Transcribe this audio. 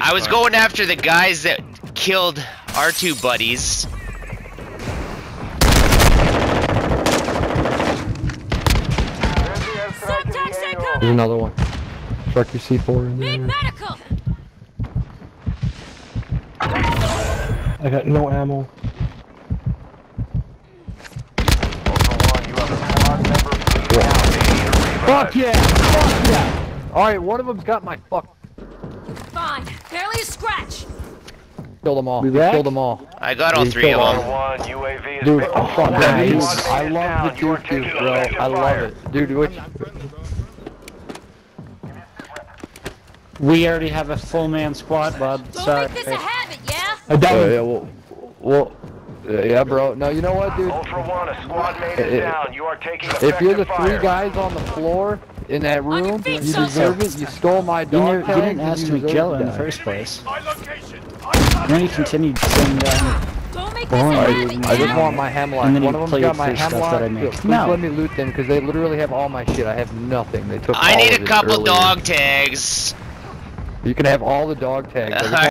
I was going after the guys that killed our two buddies. There's another one. Truck your C4 in Need there. medical! I got no ammo. Fuck yeah! Fuck yeah! Alright, one of them's got my fuck. Fine, barely a scratch. Killed them all. We killed them all. I got all He three of them. One UAV is Dude, picked oh, Nice. dude, I love the You are tooth taking tooth, bro. effective I love it. Dude, which... We already have a full man squad, bud. Don't Sorry. make this a habit, yeah? I died. yeah, well, well, uh, yeah, bro. No, you know what, dude? Ultra One, a squad mate Eh, is eh, down. You are taking If you're the effective three fire. guys on the floor in that room, feet, you son. deserve it. You stole my You, dog you didn't ask you to deserve kill to in the first place. And then you continued saying that. Don't make this a I just yeah? want my hemlock. And then One of them's got my the stuff hemlock. that I make. Please No. let me loot them because they literally have all my shit. I have nothing. They took I all need of a couple earlier. dog tags. You can have all the dog tags. I just I